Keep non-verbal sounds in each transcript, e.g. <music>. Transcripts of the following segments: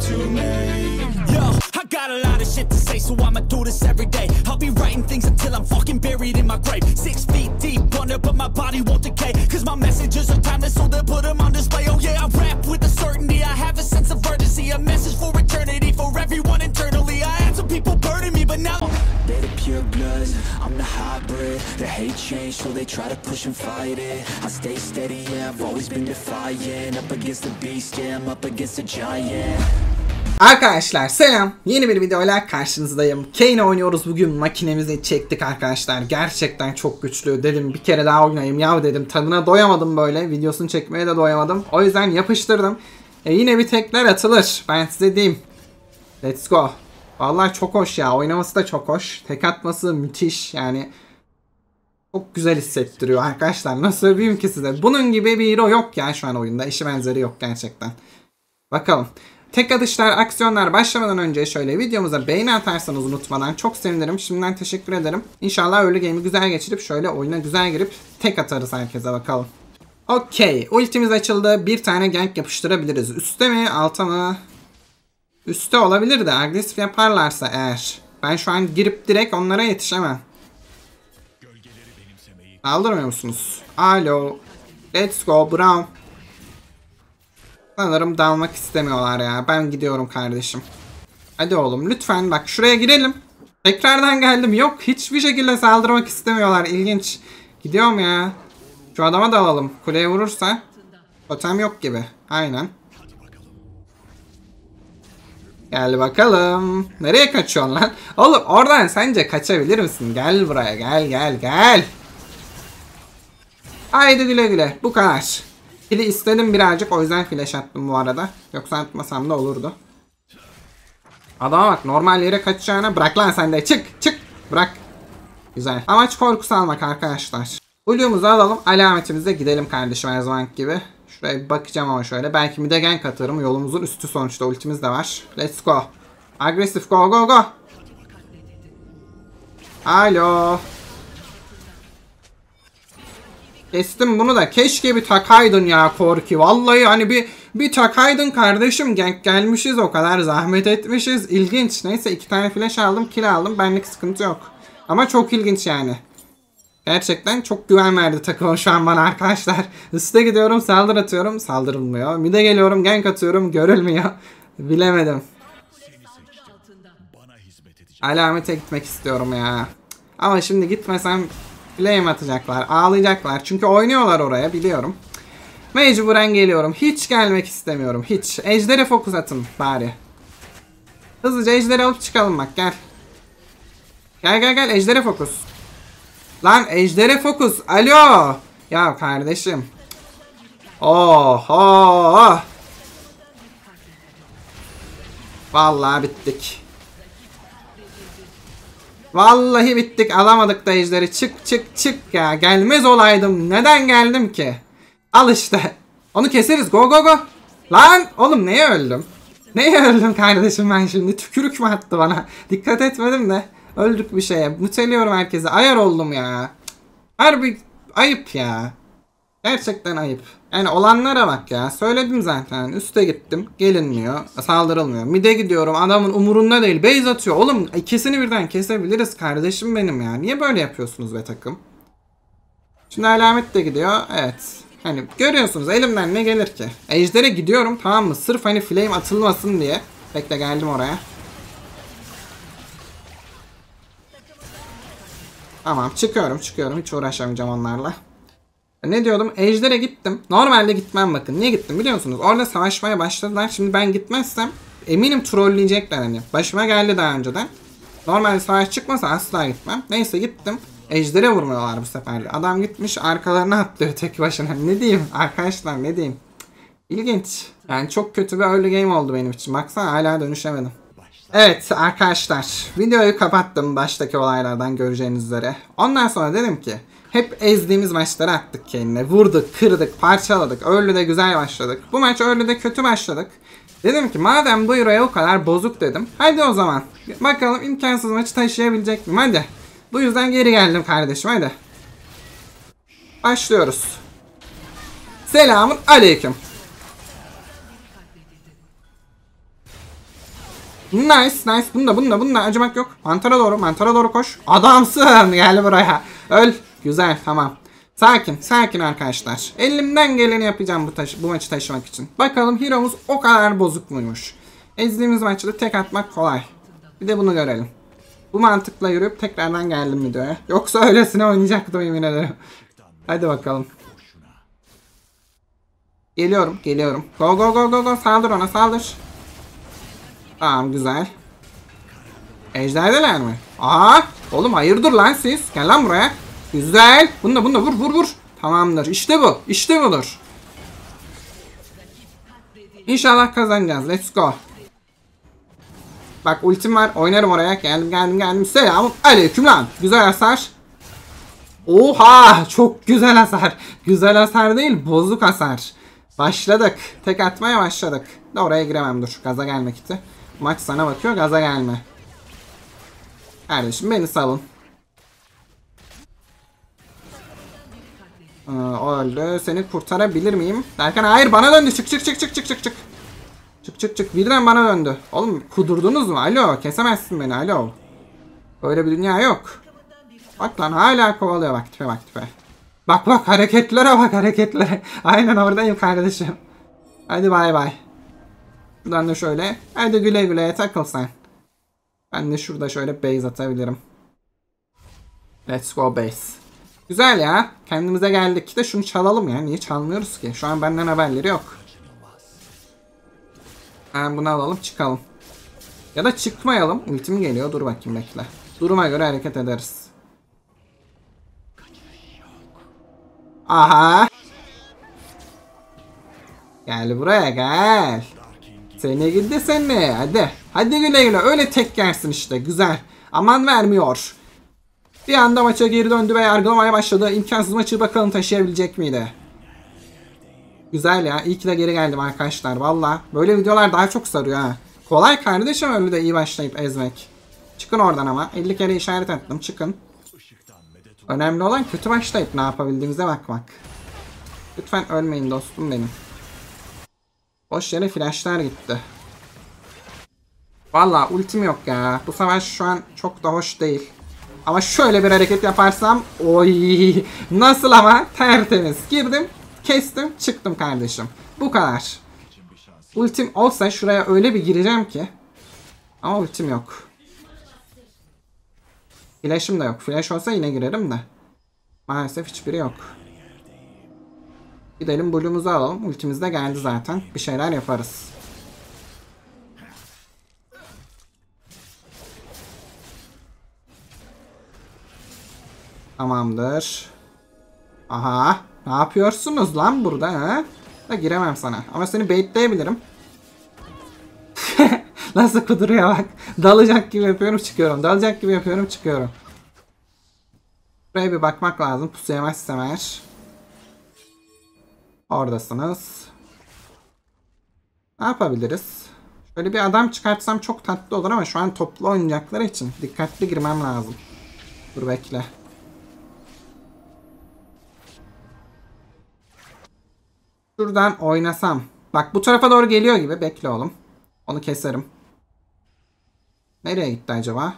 to me. Yo, I got a lot of shit to say, so I'ma do this every day. I'll be writing things until I'm fucking buried in my grave. Six feet deep under, but my body won't decay. Cause my messages are timeless, so they'll put them on display. Oh yeah, I rap with a certainty. I have a sense of urgency, a message for eternity, for everyone internally. I had some people burning me, but now. The hate change, so they try to push and fight it I stay steady, yeah, I've always been defiant Up against the beast, yeah, I'm up against a giant Arkadaşlar selam. Yeni bir videoyla karşınızdayım. Kane oynuyoruz bugün. Makinemizi çektik arkadaşlar. Gerçekten çok güçlü. Dedim bir kere daha oynayayım ya dedim. Tadına doyamadım böyle. Videosunu çekmeye de doyamadım. O yüzden yapıştırdım. E yine bir tekler atılır. Ben size diyeyim. Let's go. Vallahi çok hoş ya. Oynaması da çok hoş. Tek atması müthiş. Yani çok güzel hissettiriyor arkadaşlar. Nasıl söyleyeyim ki size. Bunun gibi bir hero yok ya şu an oyunda. Eşi benzeri yok gerçekten. Bakalım. Tek atışlar, aksiyonlar başlamadan önce şöyle videomuza beğeni atarsanız unutmadan çok sevinirim. Şimdiden teşekkür ederim. İnşallah öyle game'i güzel geçirip şöyle oyuna güzel girip tek atarız herkese bakalım. Okey. Ultimiz açıldı. Bir tane gank yapıştırabiliriz. Üste mi? Alta mı? Üste olabilir de agresif yaparlarsa eğer. Ben şu an girip direkt onlara yetişemem. Aldırmıyor musunuz? Alo. Let's go Brown. Sanırım dalmak istemiyorlar ya. Ben gidiyorum kardeşim. Hadi oğlum lütfen bak şuraya girelim. Tekrardan geldim. Yok hiçbir şekilde saldırmak istemiyorlar. İlginç. Gidiyorum ya. Şu adama da alalım. Kuleye vurursa. Totem yok gibi. Aynen. Gel bakalım. Nereye kaçıyorsun lan? Oğlum oradan sence kaçabilir misin? Gel buraya gel gel gel. Haydi güle güle. Bu kadar. Kili istedim birazcık o yüzden flash attım bu arada. Yoksa atmasam da olurdu. Adama bak normal yere kaçacağına bırak lan sen de çık çık bırak. Güzel. Amaç korkusu almak arkadaşlar. Blue'umuzu alalım alametimize gidelim kardeşim her zaman gibi. Şuraya bir bakacağım ama şöyle. Belki bir de gank atarım. Yolumuzun üstü sonuçta ultimiz de var. Let's go. Agresif go go go. Alo. Kestim bunu da. Keşke bir takaydın ya Korki. Vallahi hani bir bir takaydın kardeşim. Gank gelmişiz o kadar zahmet etmişiz. İlginç. Neyse iki tane flash aldım. Kill aldım. Benlik sıkıntı yok. Ama çok ilginç yani. Gerçekten çok güven verdi takım şu an bana arkadaşlar. <laughs> Üste gidiyorum saldır atıyorum saldırılmıyor. Mide geliyorum gank atıyorum görülmüyor. <laughs> Bilemedim. Alamete gitmek istiyorum ya. Ama şimdi gitmesem flame atacaklar. Ağlayacaklar. Çünkü oynuyorlar oraya biliyorum. Mecburen geliyorum. Hiç gelmek istemiyorum. Hiç. Ejder'e fokus atın bari. Hızlıca ejderi alıp çıkalım bak gel. Gel gel gel ejdere fokus. Lan ejdere fokus. Alo. Ya kardeşim. Oho. Vallahi bittik. Vallahi bittik. Alamadık da ejderi. Çık çık çık ya. Gelmez olaydım. Neden geldim ki? Al işte. Onu keseriz. Go go go. Lan oğlum neye öldüm? Neye öldüm kardeşim ben şimdi? Tükürük mü attı bana? Dikkat etmedim de. Öldük bir şeye. Muteliyorum herkese. Ayar oldum ya. Harbi ayıp ya. Gerçekten ayıp. Yani olanlara bak ya. Söyledim zaten. Üste gittim. Gelinmiyor. Saldırılmıyor. Mide gidiyorum. Adamın umurunda değil. Base atıyor. Oğlum ikisini birden kesebiliriz kardeşim benim ya. Niye böyle yapıyorsunuz be takım? Şimdi alamet de gidiyor. Evet. Hani görüyorsunuz elimden ne gelir ki? Ejder'e gidiyorum tamam mı? Sırf hani flame atılmasın diye. Bekle geldim oraya. Tamam çıkıyorum çıkıyorum hiç uğraşamayacağım onlarla. Ne diyordum? Ejder'e gittim. Normalde gitmem bakın. Niye gittim biliyor musunuz? Orada savaşmaya başladılar. Şimdi ben gitmezsem eminim trolleyecekler hani. Başıma geldi daha önceden. Normalde savaş çıkmasa asla gitmem. Neyse gittim. Ejder'e vurmuyorlar bu sefer. Adam gitmiş arkalarına atlıyor tek başına. Ne diyeyim arkadaşlar ne diyeyim. İlginç. Yani çok kötü bir early game oldu benim için. Baksana hala dönüşemedim. Evet arkadaşlar videoyu kapattım baştaki olaylardan göreceğiniz üzere. Ondan sonra dedim ki hep ezdiğimiz maçları attık kendine. Vurduk, kırdık, parçaladık. Early'de güzel başladık. Bu maç Early'de kötü başladık. Dedim ki madem bu Euro'ya o kadar bozuk dedim. Hadi o zaman. Bakalım imkansız maçı taşıyabilecek miyim? Hadi. Bu yüzden geri geldim kardeşim hadi. Başlıyoruz. Selamun aleyküm. Nice nice. Bunda bunda bunda acımak yok. Mantara doğru mantara doğru koş. Adamsın <laughs> gel buraya. Öl. Güzel tamam. Sakin sakin arkadaşlar. Elimden geleni yapacağım bu, taşı, bu maçı taşımak için. Bakalım Hero'muz o kadar bozuk muymuş. Ezdiğimiz maçta tek atmak kolay. Bir de bunu görelim. Bu mantıkla yürüyüp tekrardan geldim videoya. Yoksa öylesine oynayacaktım yemin ederim. Hadi bakalım. Geliyorum, geliyorum. Go go go go go saldır ona saldır. Tamam güzel. Ejderdeler mi? Aa, oğlum hayırdır lan siz? Gel lan buraya. Güzel. Bunu da bunu da vur vur vur. Tamamdır. İşte bu. İşte budur. İnşallah kazanacağız. Let's go. Bak ultim var. Oynarım oraya. Geldim geldim geldim. Selamun aleyküm lan. Güzel hasar. Oha! Çok güzel hasar. Güzel hasar değil. Bozuk hasar. Başladık. Tek atmaya başladık. Da oraya giremem dur. Gaza gelmek için. Maç sana bakıyor. Gaza gelme. Kardeşim beni salın. O öldü. Seni kurtarabilir miyim? Derken hayır bana döndü. Çık çık çık çık çık çık çık. Çık çık çık. Birden bana döndü. Oğlum kudurdunuz mu? Alo kesemezsin beni. Alo. Böyle bir dünya yok. Bak lan hala kovalıyor bak tipe bak tipe. Bak bak hareketlere bak hareketlere. <laughs> Aynen oradayım kardeşim. Hadi bay bay. Buradan da şöyle. Hadi güle güle takıl sen. Ben de şurada şöyle base atabilirim. Let's go base. Güzel ya. Kendimize geldik de şunu çalalım ya. Niye çalmıyoruz ki? Şu an benden haberleri yok. Hemen bunu alalım çıkalım. Ya da çıkmayalım. Ultim geliyor. Dur bakayım bekle. Duruma göre hareket ederiz. Aha. Gel buraya gel. Seni gidi seni. Hadi. Hadi güle güle. Öyle tek yersin işte. Güzel. Aman vermiyor. Bir anda maça geri döndü ve yargılamaya başladı. İmkansız maçı bakalım taşıyabilecek miydi? Güzel ya. İyi ki de geri geldim arkadaşlar. Valla. Böyle videolar daha çok sarıyor ha. Kolay kardeşim öyle de iyi başlayıp ezmek. Çıkın oradan ama. 50 kere işaret ettim. Çıkın. Önemli olan kötü başlayıp ne yapabildiğimize bakmak. Lütfen ölmeyin dostum benim. Boş yere flashlar gitti. Valla ultim yok ya. Bu savaş şu an çok da hoş değil. Ama şöyle bir hareket yaparsam oy nasıl ama? Tertemiz. Girdim kestim çıktım kardeşim. Bu kadar. Ultim olsa şuraya öyle bir gireceğim ki. Ama ultim yok. Flash'ım da yok. Flash olsa yine girerim de. Maalesef hiçbiri yok. Gidelim blue'umuzu alalım. Ultimiz de geldi zaten. Bir şeyler yaparız Tamamdır. Aha. Ne yapıyorsunuz lan burada ha? Da giremem sana. Ama seni baitleyebilirim. <laughs> Nasıl kuduruyor bak. Dalacak gibi yapıyorum çıkıyorum. Dalacak gibi yapıyorum çıkıyorum. Buraya bir bakmak lazım. Pusu yemezsem eğer. Oradasınız. Ne yapabiliriz? Şöyle bir adam çıkartsam çok tatlı olur ama şu an toplu oynayacakları için dikkatli girmem lazım. Dur bekle. Şuradan oynasam. Bak bu tarafa doğru geliyor gibi. Bekle oğlum. Onu keserim. Nereye gitti acaba?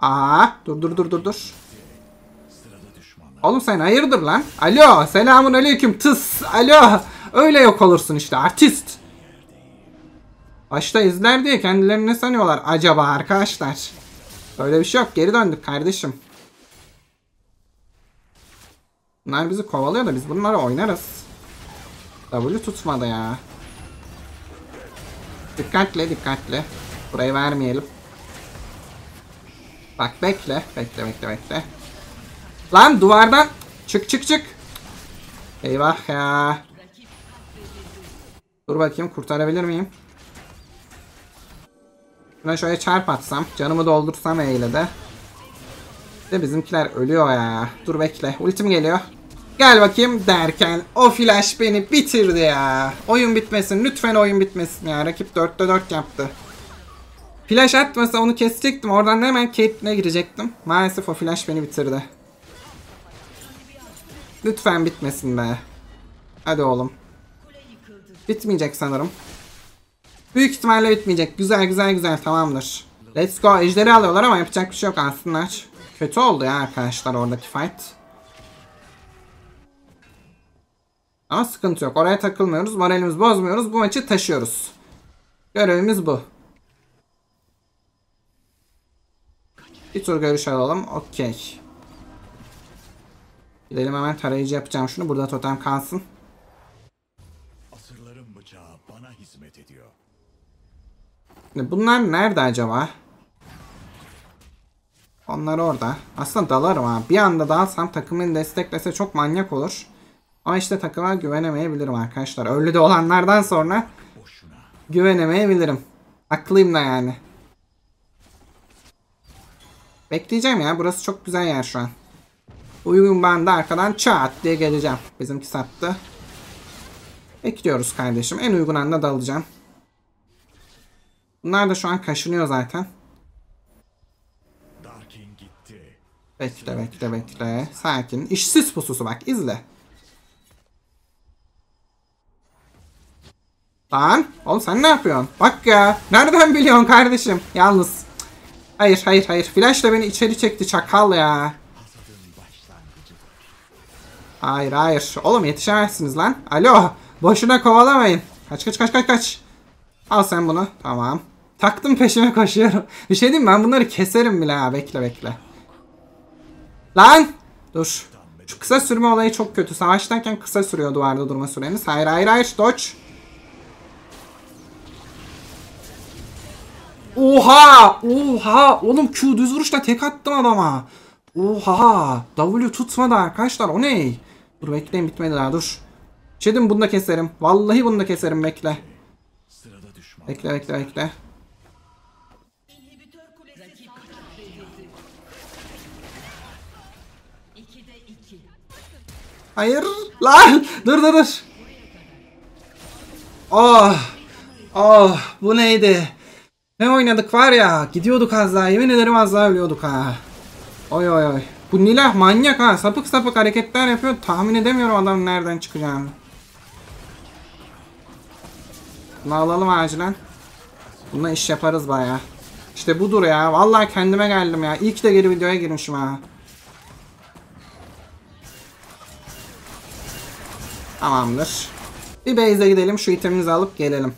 Aa, dur dur dur dur dur. Oğlum sen hayırdır lan? Alo, selamun aleyküm tıs. Alo. Öyle yok olursun işte artist. Başta izler diye kendilerini ne sanıyorlar acaba arkadaşlar? Öyle bir şey yok. Geri döndük kardeşim. Bunlar bizi kovalıyor da biz bunları oynarız. W tutmadı ya. Dikkatli dikkatli. Burayı vermeyelim. Bak bekle. Bekle bekle bekle. Lan duvardan. Çık çık çık. Eyvah ya. Dur bakayım kurtarabilir miyim? Şuna şöyle çarp atsam. Canımı doldursam eyle de. De bizimkiler ölüyor ya. Dur bekle. Ultim geliyor. Gel bakayım derken o flash beni bitirdi ya. Oyun bitmesin. Lütfen oyun bitmesin ya. Rakip 4'te 4 yaptı. Flash atmasa onu kesecektim. Oradan hemen Caitlyn'e girecektim. Maalesef o flash beni bitirdi. Lütfen bitmesin be. Hadi oğlum. Bitmeyecek sanırım. Büyük ihtimalle bitmeyecek. Güzel güzel güzel tamamdır. Let's go. Ejderi alıyorlar ama yapacak bir şey yok aslında. Kötü oldu ya arkadaşlar oradaki fight. Ama sıkıntı yok. Oraya takılmıyoruz. Moralimizi bozmuyoruz. Bu maçı taşıyoruz. Görevimiz bu. Bir tur görüş alalım. Okey. Gidelim hemen tarayıcı yapacağım şunu. Burada totem kalsın. Asırların bıçağı bana hizmet ediyor. Bunlar nerede acaba? Onlar orada. Aslında dalarım ha. Bir anda dalsam takımın desteklese çok manyak olur. İşte takıma güvenemeyebilirim arkadaşlar. Öyle de olanlardan sonra güvenemeyebilirim. Haklıyım da yani. Bekleyeceğim ya. Burası çok güzel yer şu an. Uygun ben de arkadan çat diye geleceğim. Bizimki sattı. Bekliyoruz kardeşim. En uygun anda dalacağım. Bunlar da şu an kaşınıyor zaten. Bekle bekle bekle. Sakin. İşsiz pususu bak izle. Lan oğlum sen ne yapıyorsun? Bak ya. Nereden biliyorsun kardeşim? Yalnız. Hayır hayır hayır. Flash da beni içeri çekti çakal ya. Hayır hayır. Oğlum yetişemezsiniz lan. Alo. Boşuna kovalamayın. Kaç kaç kaç kaç kaç. Al sen bunu. Tamam. Taktım peşime koşuyorum. <laughs> Bir şey diyeyim ben bunları keserim bile ha. Bekle bekle. Lan! Dur. Şu kısa sürme olayı çok kötü. Savaştayken kısa sürüyor duvarda durma süreniz. Hayır hayır hayır. Dodge. Oha! Oha! Oğlum Q düz vuruşla tek attım adama. Oha! W tutmadı arkadaşlar. O ne? Dur bekleyin bitmedi daha dur. Çedim bunu da keserim. Vallahi bunu da keserim bekle. Bekle bekle bekle. Hayır lan dur dur dur. Oh oh bu neydi? Ne oynadık var ya gidiyorduk az daha yemin ederim az daha ölüyorduk ha. Oy oy oy. Bu Nilah manyak ha sapık sapık hareketler yapıyor tahmin edemiyorum adam nereden çıkacağını. Bunu alalım acilen. Bununla iş yaparız baya. İşte budur ya. Vallahi kendime geldim ya. İlk de geri videoya girmişim ha. Tamamdır. Bir base'e gidelim. Şu itemimizi alıp gelelim.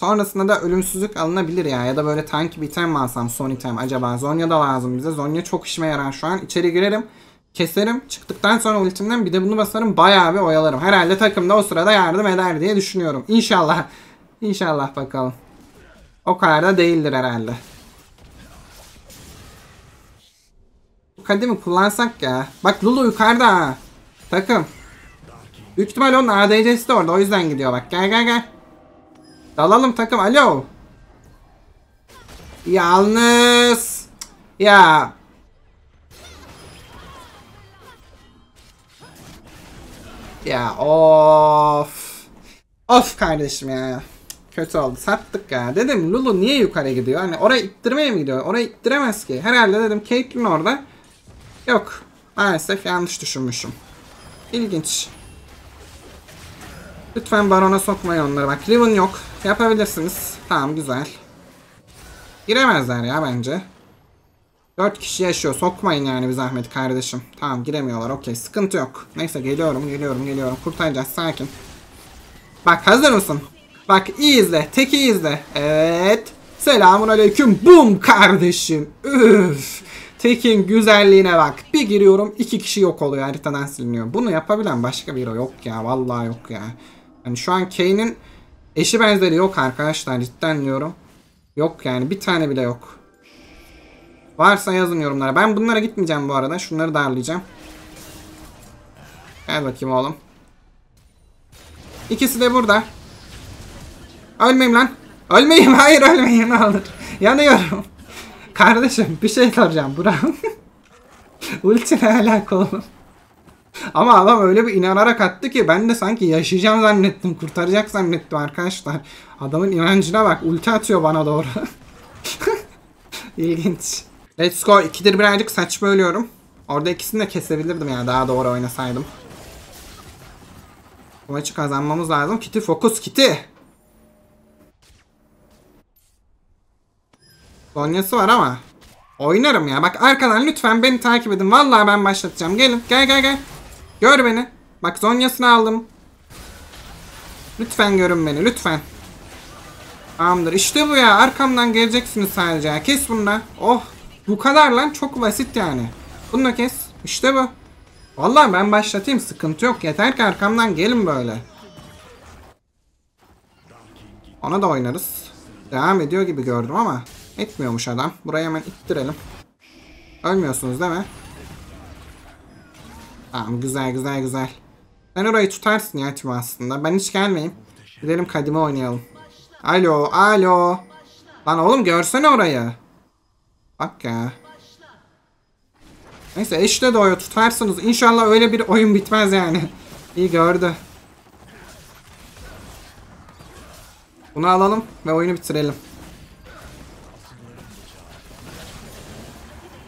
Sonrasında da ölümsüzlük alınabilir ya. Ya da böyle tank bir item mi alsam son item acaba. Zonya da lazım bize. Zonya çok işime yarar şu an. İçeri girerim. Keserim. Çıktıktan sonra ultimden bir de bunu basarım. Bayağı bir oyalarım. Herhalde takım da o sırada yardım eder diye düşünüyorum. İnşallah. İnşallah bakalım. O kadar da değildir herhalde. Bu kademi kullansak ya. Bak Lulu yukarıda. Takım. Büyük ihtimal onun ADC'si de orada. O yüzden gidiyor bak. Gel gel gel. Dalalım takım. Alo. Yalnız. Ya. Ya of. Of kardeşim ya. Kötü oldu. Sattık ya. Dedim Lulu niye yukarı gidiyor? Hani oraya ittirmeye mi gidiyor? Oraya ittiremez ki. Herhalde dedim Caitlyn orada. Yok. Maalesef yanlış düşünmüşüm. İlginç. Lütfen barona sokmayın onları. Bak Riven yok. Yapabilirsiniz. Tamam güzel. Giremezler ya bence. 4 kişi yaşıyor. Sokmayın yani bir zahmet kardeşim. Tamam giremiyorlar. Okey sıkıntı yok. Neyse geliyorum geliyorum geliyorum. Kurtaracağız sakin. Bak hazır mısın? Bak iyi izle. Tek izle. Evet. Selamun aleyküm. Bum kardeşim. Üf. Tekin güzelliğine bak. Bir giriyorum iki kişi yok oluyor haritadan siliniyor. Bunu yapabilen başka biri yok ya. Vallahi yok ya. Hani şu an Kane'in eşi benzeri yok arkadaşlar. Cidden diyorum. Yok yani bir tane bile yok. Varsa yazın yorumlara. Ben bunlara gitmeyeceğim bu arada. Şunları darlayacağım. Gel bakayım oğlum. İkisi de burada. Ölmeyeyim lan. Ölmeyeyim. <laughs> Hayır ölmeyeyim ne olur. Yanıyorum. Kardeşim bir şey soracağım. Buram. <laughs> Ulti ne alaka oğlum? Ama adam öyle bir inanarak attı ki ben de sanki yaşayacağım zannettim. Kurtaracak zannettim arkadaşlar. Adamın inancına bak. Ulti atıyor bana doğru. <laughs> İlginç. Let's go. İkidir birazcık saçma ölüyorum. Orada ikisini de kesebilirdim yani daha doğru oynasaydım. Bu maçı kazanmamız lazım. Kiti fokus kiti. Sonyası var ama. Oynarım ya. Bak arkadan lütfen beni takip edin. Vallahi ben başlatacağım. Gelin. Gel gel gel. Gör beni. Bak Zonyasını aldım. Lütfen görün beni. Lütfen. Tamamdır. İşte bu ya. Arkamdan geleceksiniz sadece. Kes bunu da. Oh. Bu kadar lan. Çok basit yani. Bunu da kes. İşte bu. Vallahi ben başlatayım. Sıkıntı yok. Yeter ki arkamdan gelin böyle. Ona da oynarız. Devam ediyor gibi gördüm ama etmiyormuş adam. Burayı hemen ittirelim. Ölmüyorsunuz değil mi? Tamam güzel güzel güzel. Sen orayı tutarsın ya Timo aslında. Ben hiç gelmeyeyim. Gidelim kadime oynayalım. Alo alo. Lan oğlum görsene orayı. Bak ya. Neyse eşle oyu tutarsınız. İnşallah öyle bir oyun bitmez yani. İyi gördü. Bunu alalım ve oyunu bitirelim.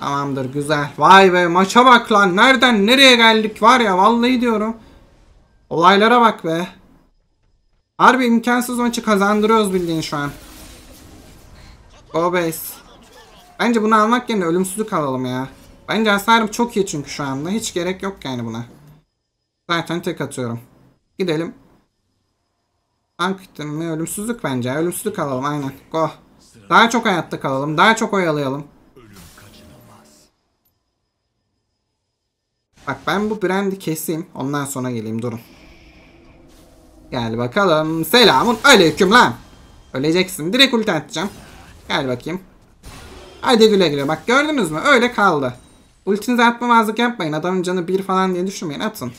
Tamamdır güzel. Vay be maça bak lan. Nereden nereye geldik var ya vallahi diyorum. Olaylara bak be. Harbi imkansız maçı kazandırıyoruz bildiğin şu an. Go base. Bence bunu almak yerine ölümsüzlük alalım ya. Bence hasarım çok iyi çünkü şu anda. Hiç gerek yok yani buna. Zaten tek atıyorum. Gidelim. Tank mi? Ölümsüzlük bence. Ölümsüzlük alalım aynen. Go. Daha çok hayatta kalalım. Daha çok oyalayalım. Bak ben bu brandi keseyim. Ondan sonra geleyim durun. Gel bakalım. Selamun aleyküm lan. Öleceksin. Direkt ulti atacağım. Gel bakayım. Hadi güle güle. Bak gördünüz mü? Öyle kaldı. Ultinize atmamazlık yapmayın. Adamın canı bir falan diye düşünmeyin. Atın.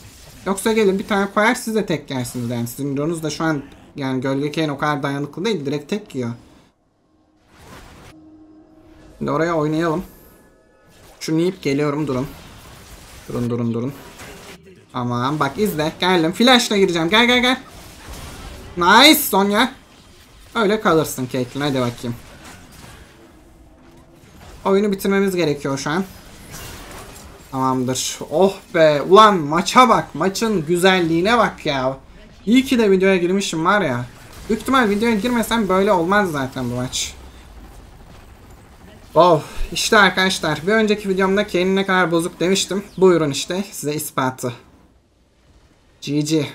Yoksa gelin bir tane koyar siz de tek yersiniz yani. Sizin milyonunuz da şu an yani gölge Kane o kadar dayanıklı değil. Direkt tek yiyor. Şimdi oraya oynayalım. Şunu yiyip geliyorum durun. Durun durun durun. Tamam bak izle. Geldim. Flash'la gireceğim. Gel gel gel. Nice Sonya. Öyle kalırsın Caitlyn. Hadi bakayım. Oyunu bitirmemiz gerekiyor şu an. Tamamdır. Oh be. Ulan maça bak. Maçın güzelliğine bak ya. İyi ki de videoya girmişim var ya. Büyük ihtimal videoya girmesem böyle olmaz zaten bu maç. Oh işte arkadaşlar bir önceki videomda Kane'in ne kadar bozuk demiştim. Buyurun işte size ispatı. GG.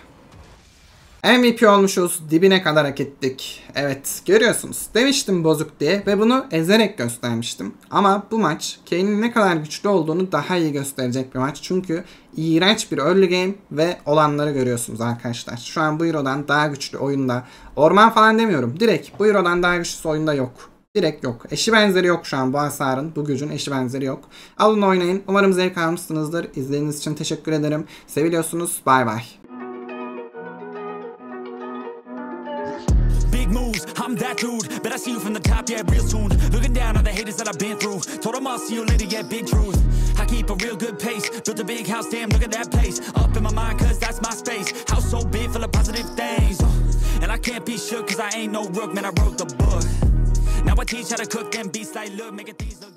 MVP olmuşuz. Dibine kadar hak ettik. Evet görüyorsunuz. Demiştim bozuk diye ve bunu ezerek göstermiştim. Ama bu maç Kane'in ne kadar güçlü olduğunu daha iyi gösterecek bir maç. Çünkü iğrenç bir early game ve olanları görüyorsunuz arkadaşlar. Şu an bu Euro'dan daha güçlü oyunda. Orman falan demiyorum. Direkt bu Euro'dan daha güçlü oyunda yok. Direkt yok. Eşi benzeri yok şu an bu hasarın. Bu gücün eşi benzeri yok. Alın oynayın. Umarım zevk almışsınızdır. İzlediğiniz için teşekkür ederim. Seviliyorsunuz. Bay bay. I'm that dude. Bet I see you from the top, yeah, real soon. Looking down on the haters that I've been through. Told them I'll see you later, yeah, big truth. I keep a real good pace. Built a big house, damn, look at that place. Up in my mind, cause that's my space. House so big, full of positive things. Uh, And I can't be shook, cause I ain't no rook, man, I wrote the book. Now I teach how to cook them beats like, look, making things look